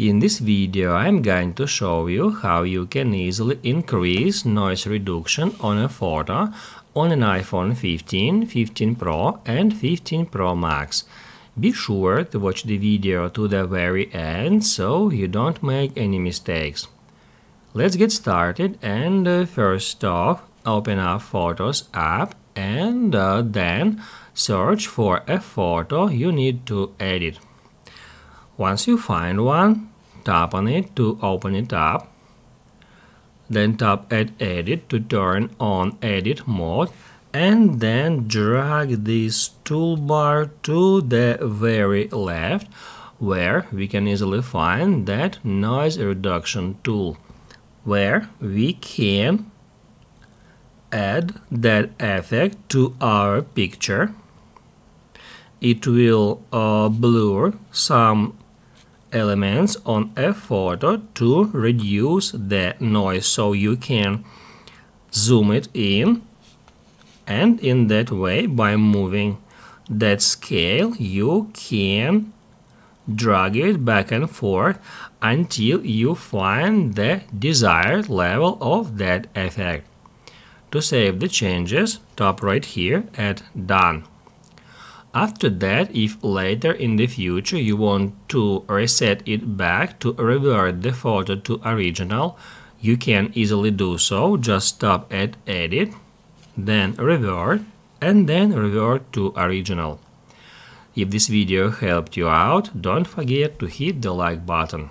In this video I'm going to show you how you can easily increase noise reduction on a photo on an iPhone 15, 15 Pro and 15 Pro Max. Be sure to watch the video to the very end so you don't make any mistakes. Let's get started and uh, first off open up Photos app and uh, then search for a photo you need to edit. Once you find one, tap on it to open it up. Then tap at edit to turn on edit mode and then drag this toolbar to the very left where we can easily find that noise reduction tool where we can add that effect to our picture it will uh, blur some elements on a photo to reduce the noise so you can zoom it in and in that way by moving that scale you can drag it back and forth until you find the desired level of that effect. To save the changes, tap right here at Done. After that, if later in the future you want to reset it back to revert the photo to original, you can easily do so. Just tap at Edit, then Revert, and then revert to original. If this video helped you out, don't forget to hit the like button.